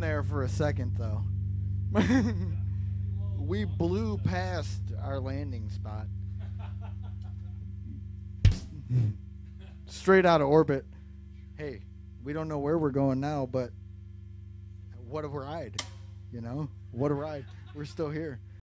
There for a second, though. we blew past our landing spot. Straight out of orbit. Hey, we don't know where we're going now, but what a ride. You know? What a ride. We're still here.